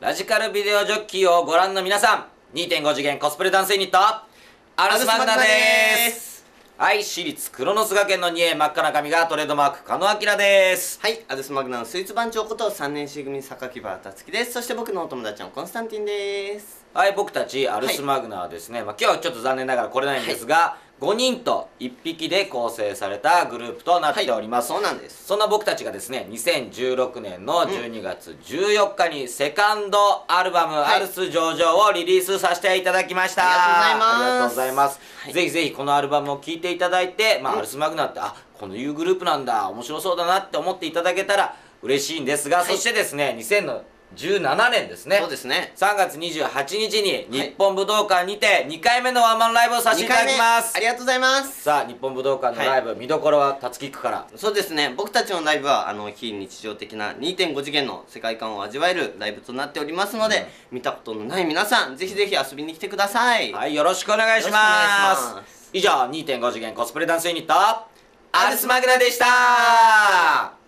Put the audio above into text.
ラジカルビデオジョッキーをご覧の皆さん2.5次元コスプレダンスユニットアルスマグナです。はい私立黒ノス学園の二重真っ赤な髪がトレードマーク加野明です。はい、アルスマグナのスイーツ番長こと3年 C 組榊原達樹です。そして僕のお友達のコンスタンティンです。はい僕たちアルスマグナはですね、まあ、今日はちょっと残念ながら来れないんですが、5人と1匹で構成されたグループとなっております、そうなんです。そんな僕たちがですね2016年の12月14日にセカンドアルバム「はい。アルス上場」をリリースさせていただきました。ありがとうございます。ありがとうございます、はい。ぜひぜひこのアルバムを聴いていただいて、まあうんアルスマグナってあこのいうグループなんだ面白そうだなって思っていただけたら嬉しいんですが、はい。そしてですね2017年ですね。そうですね。3月28日に日本武道館にて2回目のワンマンライブをさせていただきます。ありがとうございます。さあ日本武道館のライブ、見どころはたつきくから。そうですね。僕たちのライブはあの非日常的な2.5次元の世界観を味わえるライブとなっておりますので、見たことのない皆さんぜひぜひ遊びに来てください、はい、よろしくお願いします。よろしくお願いします。以上、2.5次元コスプレダンスユニット、アルスマグナでした